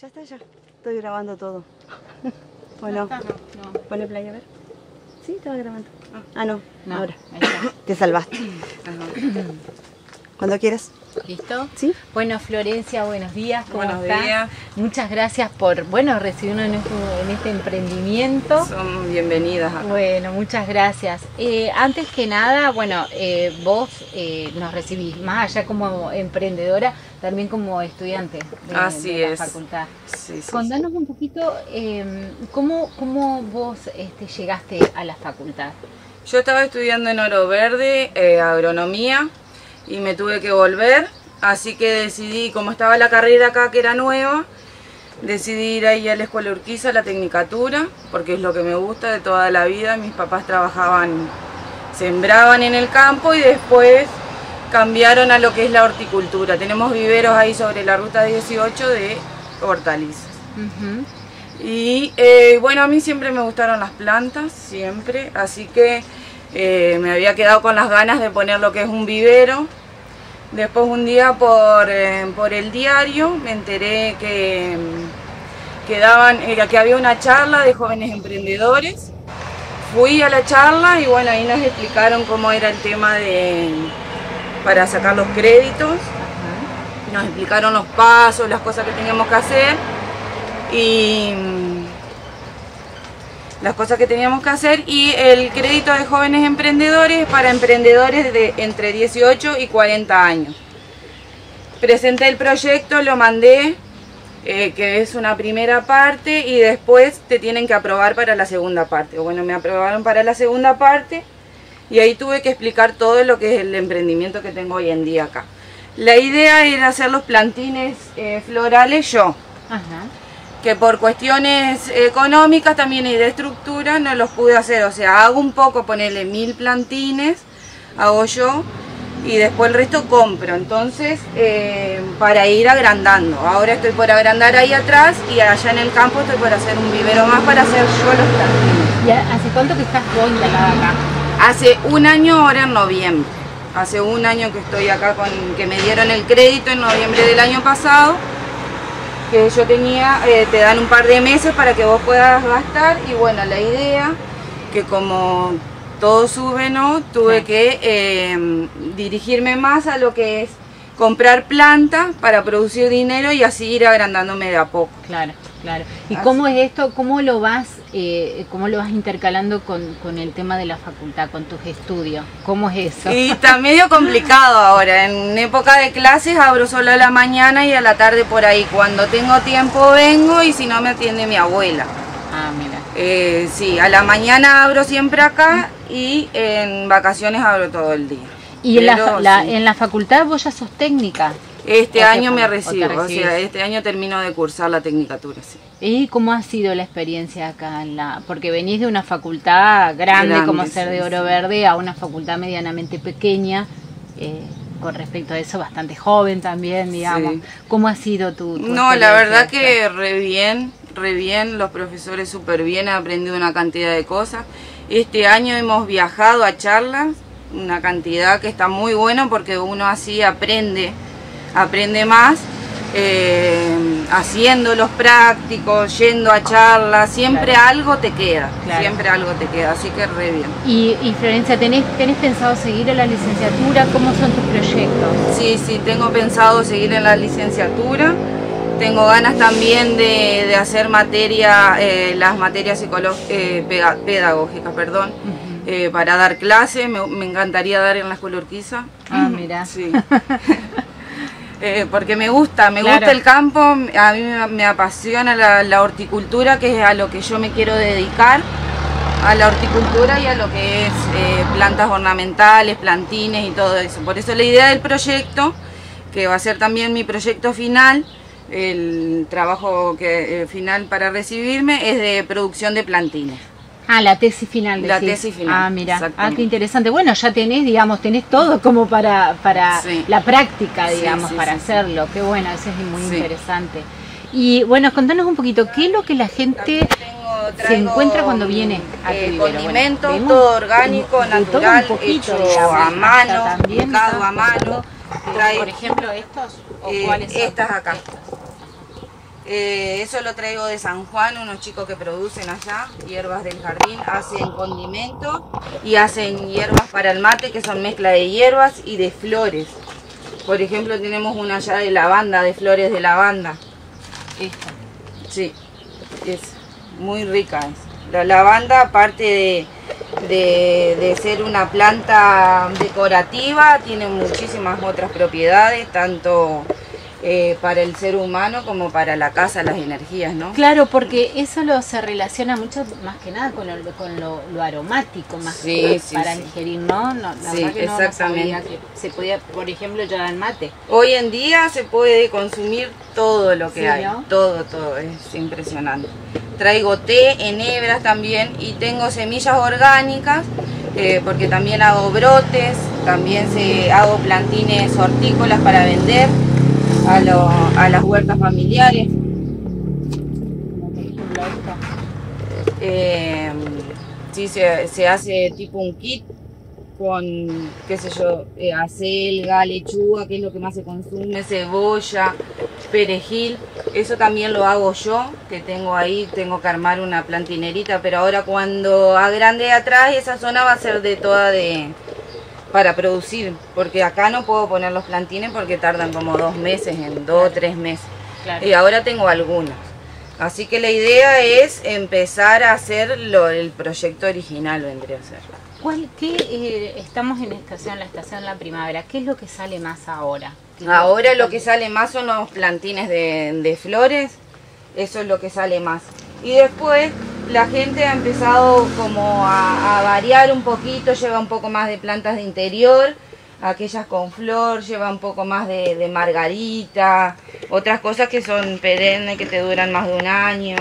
Ya está, ya. Estoy grabando todo. bueno, No, no. pone play a ver. Sí, estaba grabando. Ah, no, No, ahora. ahí está. Te salvaste. Cuando quieras. ¿Listo? Sí. Bueno, Florencia, buenos días. ¿Cómo Buenos estás? días. Muchas gracias por, bueno, recibirnos en este, en este emprendimiento. Son bienvenidas acá. Bueno, muchas gracias. Eh, antes que nada, bueno, eh, vos eh, nos recibís, más allá como emprendedora, también como estudiante de, Así de la es. facultad. Sí, sí, Contanos un poquito eh, ¿cómo, cómo vos este, llegaste a la facultad. Yo estaba estudiando en Oro Verde, eh, agronomía, y me tuve que volver, así que decidí, como estaba la carrera acá que era nueva, decidí ir ahí a la Escuela Urquiza, a la Tecnicatura, porque es lo que me gusta de toda la vida. Mis papás trabajaban, sembraban en el campo y después cambiaron a lo que es la horticultura. Tenemos viveros ahí sobre la ruta 18 de hortalizas. Y eh, bueno, a mí siempre me gustaron las plantas, siempre, así que eh, me había quedado con las ganas de poner lo que es un vivero. Después un día por, eh, por el diario me enteré que, mm, que, daban, que había una charla de jóvenes emprendedores. Fui a la charla y bueno, ahí nos explicaron cómo era el tema de para sacar los créditos nos explicaron los pasos, las cosas que teníamos que hacer y mm, las cosas que teníamos que hacer y el crédito de jóvenes emprendedores para emprendedores de entre 18 y 40 años. Presenté el proyecto, lo mandé, eh, que es una primera parte y después te tienen que aprobar para la segunda parte. Bueno, me aprobaron para la segunda parte y ahí tuve que explicar todo lo que es el emprendimiento que tengo hoy en día acá. La idea era hacer los plantines eh, florales yo, Ajá. que por cuestiones económicas también y de estructura no los pude hacer. O sea, hago un poco, ponerle mil plantines, hago yo y después el resto compro. Entonces, eh, para ir agrandando. Ahora estoy por agrandar ahí atrás y allá en el campo estoy por hacer un vivero más para hacer yo los plantines. ¿Y hace cuánto que estás vos instalada acá? Hace un año, ahora en noviembre. Hace un año que estoy acá con que me dieron el crédito en noviembre del año pasado. Que yo tenía, eh, te dan un par de meses para que vos puedas gastar. Y bueno, la idea, que como todo sube, ¿no? Tuve Sí. que eh, dirigirme más a lo que es comprar plantas para producir dinero y así ir agrandándome de a poco. Claro, claro. ¿Y Así. cómo es esto? ¿Cómo lo vas, eh, cómo lo vas intercalando con, con el tema de la facultad, con tus estudios? ¿Cómo es eso? Y está medio complicado ahora. En época de clases abro solo a la mañana y a la tarde por ahí. Cuando tengo tiempo vengo y si no me atiende mi abuela. Ah, mira. Eh, sí, a la mañana abro siempre acá y en vacaciones abro todo el día. Y en la, Pero fa- la- sí. en la facultad vos ya sos técnica. Este o te año me o recibo, o, recibís. sea, este año termino de cursar la tecnicatura, sí. ¿Y cómo ha sido la experiencia acá? En la, porque venís de una facultad grande, Grande, como ser sí, de Oro sí. Verde a una facultad medianamente pequeña, eh, con respecto a eso bastante joven también, digamos. Sí. ¿Cómo ha sido tu, tu No, la verdad experiencia que re bien, re bien, los profesores súper bien, he aprendido una cantidad de cosas. Este año hemos viajado a charlas, una cantidad que está muy bueno porque uno así aprende, aprende más, eh, haciendo los prácticos, yendo a charlas, siempre Claro. algo te queda, Claro. siempre algo te queda, así que re bien. Y, y Florencia, ¿tenés, ¿tenés pensado seguir en la licenciatura? ¿Cómo son tus proyectos? Sí, sí, tengo pensado seguir en la licenciatura. Tengo ganas también de, de hacer materia, eh, las materias eh, pedagógicas, perdón, eh, para dar clases. Me, me encantaría dar en la escuela Urquiza. Ah, mira. Sí. Eh, porque me gusta, me Claro. gusta el campo, a mí me, me apasiona la, la horticultura, que es a lo que yo me quiero dedicar, a la horticultura y a lo que es eh, plantas ornamentales, plantines y todo eso. Por eso la idea del proyecto, que va a ser también mi proyecto final, el trabajo que, final para recibirme, es de producción de plantines. Ah, la tesis final. La decís. tesis final, Ah, mira. Ah, qué interesante. Bueno, ya tenés, digamos, tenés todo como para, para Sí. la práctica, digamos, sí, para sí, sí. hacerlo. Qué bueno, eso es muy Sí. interesante. Y bueno, contanos un poquito, ¿qué es lo que la gente Tengo- se encuentra cuando viene a tu eh, vivero? Bueno, todo orgánico, de todo un natural, poquito, hecho digamos, a mano, también a mano. eh, Traigo- Por ejemplo, estos o Eh, cuáles son? estas acá. Eh, eso lo traigo de San Juan, unos chicos que producen allá, hierbas del jardín, hacen condimentos y hacen hierbas para el mate, que son mezcla de hierbas y de flores. Por ejemplo, tenemos una allá de lavanda, de flores de lavanda. Esta. Sí, es muy rica. Es. La lavanda, aparte de, de ser una planta decorativa, tiene muchísimas otras propiedades, tanto eh, para el ser humano como para la casa, las energías, ¿no? Claro, porque eso lo se relaciona mucho más que nada con lo, con lo, lo aromático, más Sí, que sí, para sí. ingerir, ¿no? no la Sí, verdad que no- no exactamente. sabía que se podía, por ejemplo, llevar el mate. Hoy en día se puede consumir todo lo que hay, ¿no? todo, todo, es impresionante. Traigo té en hebras también y tengo semillas orgánicas eh, porque también hago brotes, también se, hago plantines hortícolas para vender a, lo- a las huertas familiares. Eh, sí, se, se hace tipo un kit con, qué sé yo, eh, acelga, lechuga, que es lo que más se consume, cebolla, perejil. Eso también lo hago yo, que tengo ahí, tengo que armar una plantinerita, pero ahora cuando agrande atrás, esa zona va a ser de toda de para producir, porque acá no puedo poner los plantines porque tardan como dos meses, en dos o tres meses. Claro. Y ahora tengo algunas. Así que la idea es empezar a hacer lo, el proyecto original, vendría a ser. ¿Cuál, qué, eh, estamos en estación, la estación La Primavera. ¿Qué es lo que sale más ahora? ¿Qué es Ahora lo que sale más son los plantines de, de flores, eso es lo que sale más. Y después la gente ha empezado como a, a variar un poquito, lleva un poco más de plantas de interior, aquellas con flor, lleva un poco más de, de margarita, otras cosas que son perennes, que te duran más de un año.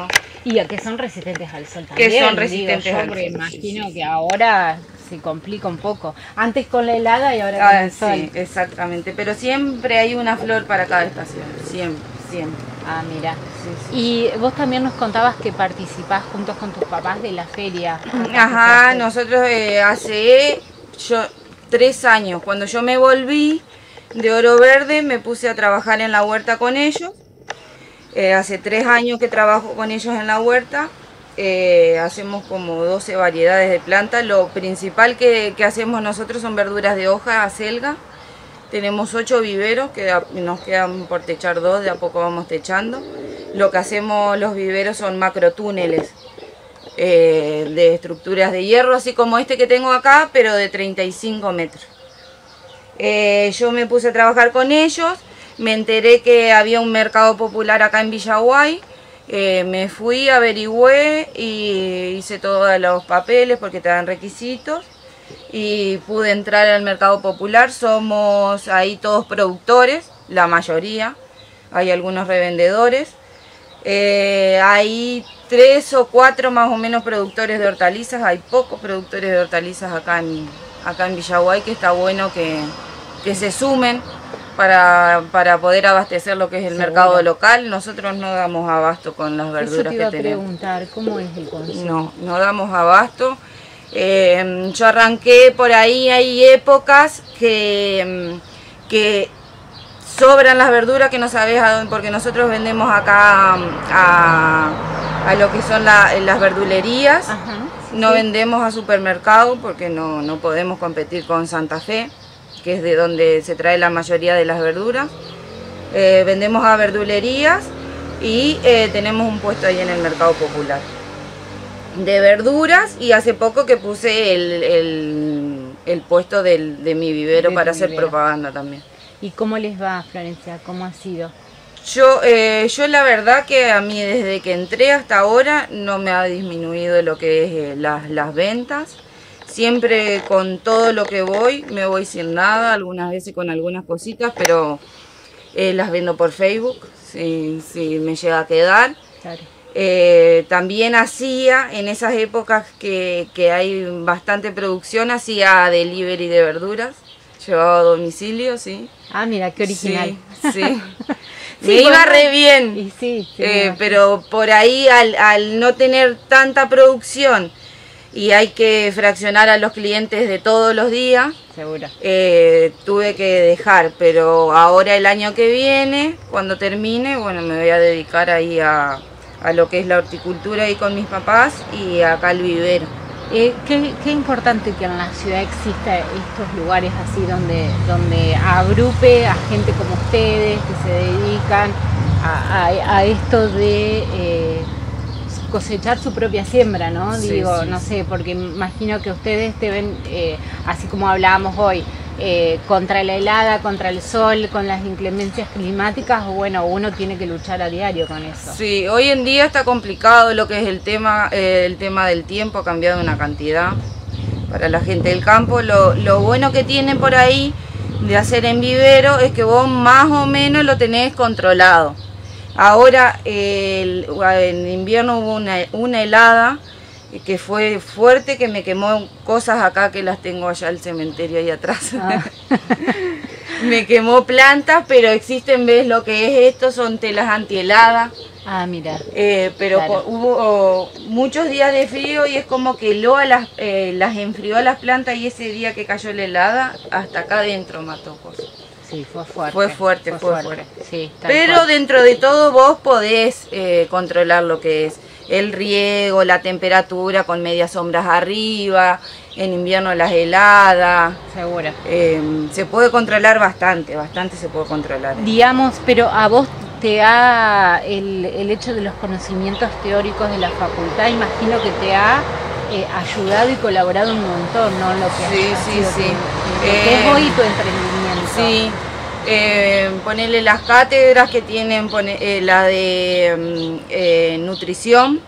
Y que son resistentes al sol Que también. son digo resistentes yo, al sol, imagino sí, que ahora se complica un poco. Antes con la helada y ahora con Ah, el sol. sí, exactamente, pero siempre hay una flor para cada estación, siempre, siempre. Ah, mira. Sí, sí. Y vos también nos contabas que participás juntos con tus papás de la feria. Ajá, nosotros eh, hace yo tres años, cuando yo me volví de Oro Verde, me puse a trabajar en la huerta con ellos. Eh, hace tres años que trabajo con ellos en la huerta. Eh, hacemos como 12 variedades de plantas. Lo principal que, que hacemos nosotros son verduras de hoja, acelga. Tenemos ocho viveros, que nos quedan por techar dos, de a poco vamos techando. Lo que hacemos los viveros son macrotúneles eh, de estructuras de hierro, así como este que tengo acá, pero de 35 metros. Eh, yo me puse a trabajar con ellos, me enteré que había un mercado popular acá en Villaguay, eh, me fui, averigüé y hice todos los papeles porque te dan requisitos y pude entrar al mercado popular. Somos ahí todos productores, la mayoría, hay algunos revendedores. Eh, hay tres o cuatro más o menos productores de hortalizas, hay pocos productores de hortalizas acá en, acá en Villaguay, que está bueno que, que se sumen para, para poder abastecer lo que es el Seguro. mercado local. Nosotros no damos abasto con las Eso verduras te iba a que tenemos. preguntar, ¿cómo es el consumo? No, no damos abasto. Eh, yo arranqué por ahí, hay épocas que, mm, que sobran las verduras que no sabes a dónde, porque nosotros vendemos acá mm, a, a lo que son la- las verdulerías. Ajá. No sí. vendemos a supermercado porque no, no podemos competir con Santa Fe, que es de donde se trae la mayoría de las verduras. Eh, vendemos a verdulerías y eh, tenemos un puesto ahí en el mercado popular de verduras y hace poco que puse el, el- el puesto del- de mi vivero De para hacer vivero. propaganda también. ¿Y cómo les va, Florencia? ¿Cómo ha sido? Yo, eh, yo la verdad que a mí desde que entré hasta ahora no me ha disminuido lo que es eh, las, las ventas. Siempre con todo lo que voy, me voy sin nada, algunas veces con algunas cositas, pero eh, las vendo por Facebook, si, si me llega a quedar. Claro. Eh, también hacía, en esas épocas que, que hay bastante producción, hacía delivery de verduras, llevaba a domicilio, sí. Ah, mira, qué original. Sí, sí. Sí, Me iba re bien. Y sí, Eh, pero por ahí al, al no tener tanta producción y hay que fraccionar a los clientes de todos los días, Seguro. eh, tuve que dejar, pero ahora el año que viene, cuando termine, bueno, me voy a dedicar ahí a, a lo que es la horticultura ahí con mis papás y acá al vivero. Eh, qué, qué importante que en la ciudad exista estos lugares así donde, donde agrupe a gente como ustedes que se dedican a, a- a esto de eh, cosechar su propia siembra, ¿no? Sí, Digo, sí, no sé, porque imagino que ustedes te ven, eh, así como hablábamos hoy, eh, contra la helada, contra el sol, con las inclemencias climáticas, bueno, uno tiene que luchar a diario con eso. Sí, hoy en día está complicado lo que es el tema, eh, el tema del tiempo, ha cambiado una cantidad para la gente del campo. Lo, bueno que tienen por ahí de hacer en vivero es que vos más o menos lo tenés controlado. Ahora en invierno hubo una helada que fue fuerte, que me quemó cosas acá que las tengo allá al cementerio ahí atrás. Ah. me quemó plantas, pero existen, ves lo que es esto, son telas antiheladas. Ah, mira. Eh, pero Claro. hubo muchos días de frío y es como que heló a las, eh, las enfrió a las plantas y ese día que cayó la helada, hasta acá adentro mató cosas. Sí, fue fuerte. Fue fuerte, fue fuerte. Sí, Pero dentro de todo vos podés eh, controlar lo que es el riego, la temperatura con medias sombras arriba, en invierno las heladas. Seguro. eh, se puede controlar bastante, bastante se puede controlar. Digamos, pero a vos te ha el, el hecho de los conocimientos teóricos de la facultad, imagino que te ha eh, ayudado y colaborado un montón, ¿no? Lo que ha- Sí, sí, sí. tu- lo que es Eh, hoy tu emprendimiento. Sí, eh, ponerle las cátedras que tienen, pone- eh, la de mm, eh, nutrición.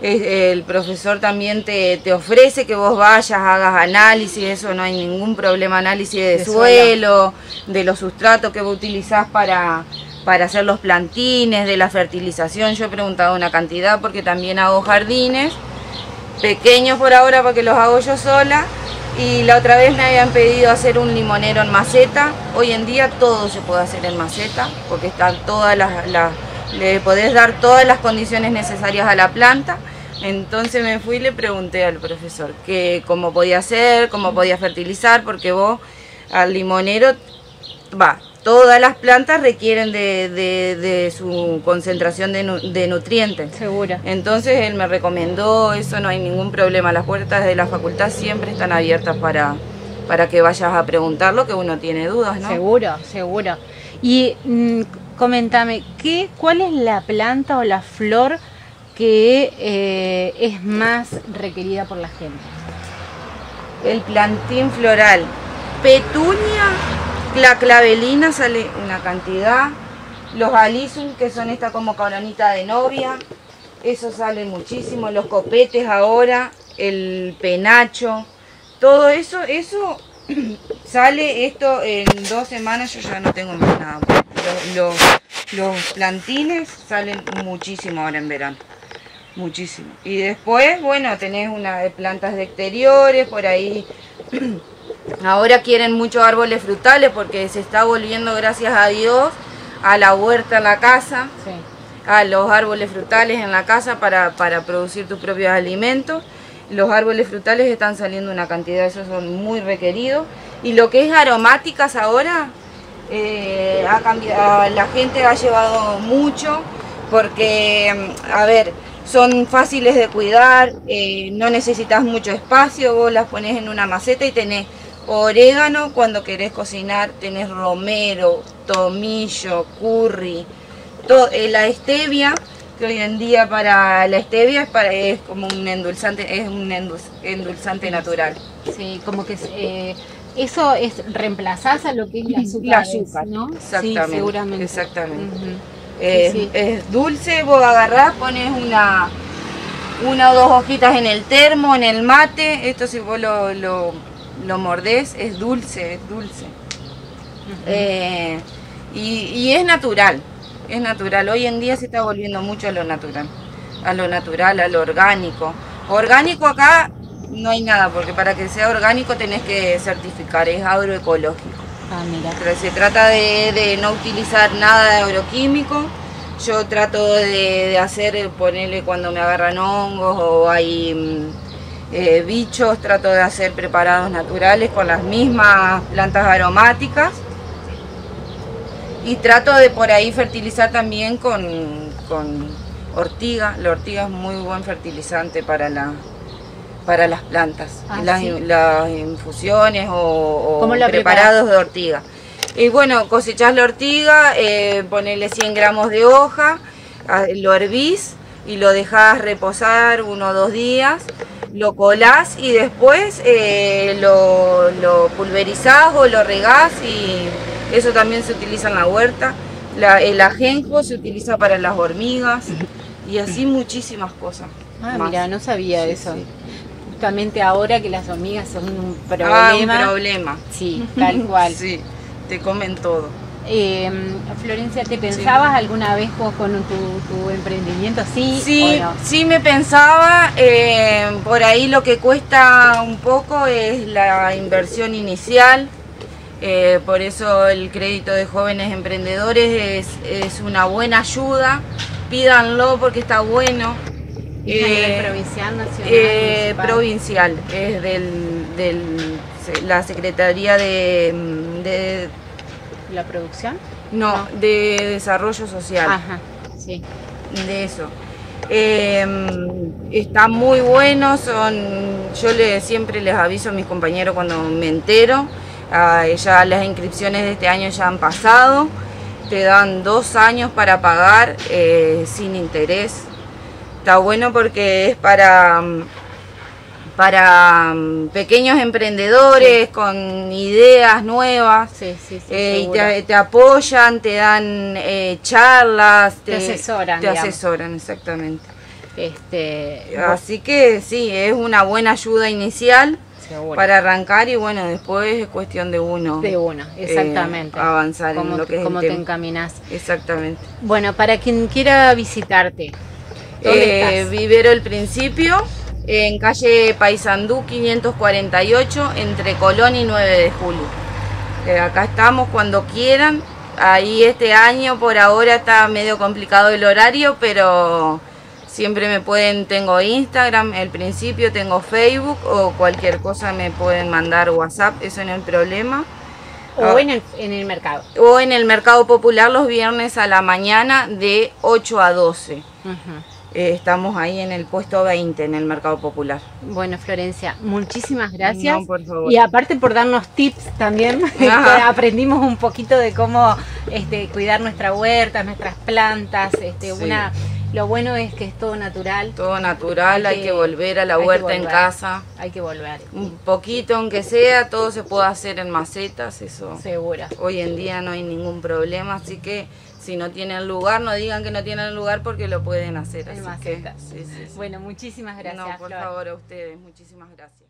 Eh, el profesor también te, te ofrece que vos vayas, hagas análisis, eso no hay ningún problema, análisis de, De suelo, de los sustratos que vos utilizás para, para hacer los plantines, de la fertilización. Yo he preguntado una cantidad porque también hago jardines, pequeños por ahora porque los hago yo sola. Y la otra vez me habían pedido hacer un limonero en maceta. Hoy en día todo se puede hacer en maceta porque están todas las, le podés dar todas las condiciones necesarias a la planta. Entonces me fui y le pregunté al profesor que cómo podía hacer, cómo podía fertilizar, porque vos al limonero, va, todas las plantas requieren de, de- de su concentración de, nu- de nutrientes. Seguro. Entonces él me recomendó, eso no hay ningún problema, las puertas de la facultad siempre están abiertas para, para que vayas a preguntar lo que uno tiene dudas, ¿no? Seguro, seguro. Y mm, coméntame, ¿qué, ¿cuál es la planta o la flor que eh, es más requerida por la gente? El plantín floral, petunia, la clavelina sale una cantidad, los alisum que son esta como coronita de novia, eso sale muchísimo, los copetes ahora, el penacho, todo eso, eso sale esto en dos semanas, yo ya no tengo más nada. Los, los- plantines salen muchísimo ahora en verano. Muchísimo. Y después, bueno, tenés una de plantas de exteriores, por ahí. Ahora quieren muchos árboles frutales porque se está volviendo, gracias a Dios, a la huerta en la casa, Sí. a los árboles frutales en la casa para, para producir tus propios alimentos. Los árboles frutales están saliendo una cantidad, esos son muy requeridos. Y lo que es aromáticas ahora, eh, ha cambiado, la gente ha llevado mucho porque, mm, a ver, son fáciles de cuidar, eh, no necesitas mucho espacio, vos las pones en una maceta y tenés orégano cuando querés cocinar, tenés romero, tomillo, curry, to- eh, la stevia, que hoy en día para la stevia es, para, es como un endulzante, es un endulz- endulzante natural. Sí, como que eh, eso es reemplazás a lo que es la azúcar, La azúcar, ¿no? exactamente, Sí, seguramente. exactamente. Eh, sí. Es dulce, vos agarrás, pones una, una o dos hojitas en el termo, en el mate, esto si vos lo, lo, lo mordés, es dulce, es dulce. Eh, y, y es natural, es natural. Hoy en día se está volviendo mucho a lo natural, a lo natural, a lo orgánico. Orgánico acá no hay nada, porque para que sea orgánico tenés que certificar, es agroecológico. Ah, mira. Pero se trata de, de no utilizar nada de agroquímico. Yo trato de, de hacer, ponerle cuando me agarran hongos o hay mm, eh, bichos, trato de hacer preparados naturales con las mismas plantas aromáticas y trato de por ahí fertilizar también con, con ortiga. La ortiga es muy buen fertilizante para la para las plantas, Ah, las, sí. las infusiones o, o ¿Cómo la preparados de ortiga. Y bueno, cosechás la ortiga, eh, ponele 100 gramos de hoja, ah, lo hervís y lo dejás reposar uno o dos días, lo colás y después eh, lo, lo pulverizás o lo regás y eso también se utiliza en la huerta. La- el ajenjo se utiliza para las hormigas y así muchísimas cosas. Ah, mira, no sabía Sí, eso. sí. Justamente ahora que las hormigas son un Ah, un problema. problema. Sí, tal cual. Sí, te comen todo. Eh, Florencia, ¿te pensabas alguna vez con tu, tu emprendimiento? Sí, Sí, no? sí me pensaba, eh, por ahí lo que cuesta un poco es la inversión inicial, eh, por eso el crédito de jóvenes emprendedores es, es una buena ayuda, pídanlo porque está bueno. ¿Es a nivel Eh, provincial, nacional? eh, provincial, es del, la Secretaría de, de- ¿La producción? no, No. de Desarrollo Social. Ajá, sí. de eso. Eh, está muy bueno, son, yo le, siempre les aviso a mis compañeros cuando me entero, ya las inscripciones de este año ya han pasado, te dan dos años para pagar eh, sin interés. Está bueno porque es para, mm, para mm, pequeños emprendedores con ideas nuevas. Sí, sí, sí. Eh, y te, te apoyan, te dan eh, charlas, Te asesoran, Te digamos. asesoran, exactamente. Este, Así que sí, es una buena ayuda inicial seguro. para arrancar y bueno, después es cuestión de uno. de uno, exactamente. eh, avanzar en lo que es cómo te encaminas. Exactamente. Bueno, para quien quiera visitarte, ¿dónde Eh, estás? Vivero el Principio, en calle Paysandú 548, entre Colón y 9 de julio. Eh, acá estamos cuando quieran. Ahí este año por ahora está medio complicado el horario, pero siempre me pueden, tengo Instagram, el principio tengo Facebook o cualquier cosa me pueden mandar WhatsApp, eso no es el problema. o ah. en el, en el mercado. O en el Mercado Popular los viernes a la mañana de 8 a 12. Ujú. Eh, estamos ahí en el puesto 20 en el Mercado Popular. Bueno, Florencia, muchísimas gracias. No, por favor. Y aparte por darnos tips también, que Ajá. aprendimos un poquito de cómo este, cuidar nuestra huerta, nuestras plantas. Este, Sí. una, lo bueno es que es todo natural. Todo natural, Hay hay, que- volver a la huerta en casa. Hay que volver, Un poquito, aunque sea, todo se puede hacer en macetas, eso. seguro. Hoy en día no hay ningún problema, así que si no tienen lugar, no digan que no tienen lugar porque lo pueden hacer. Así que, sí, sí, sí. Bueno, muchísimas gracias. no, por Flor. favor, a ustedes, muchísimas gracias.